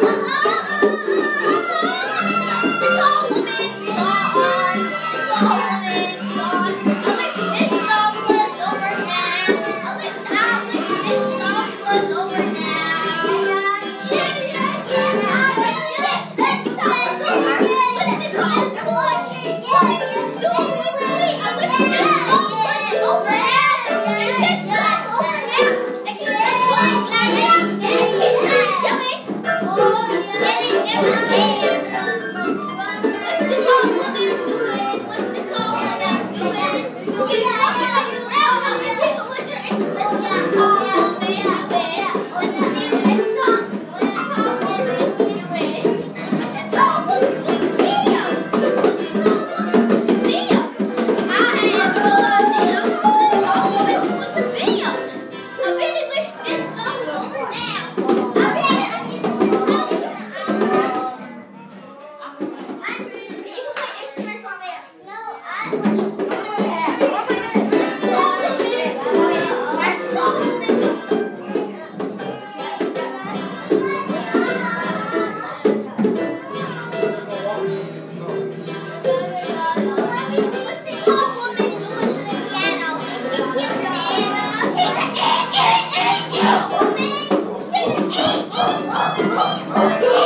Ha ha ha! Woman!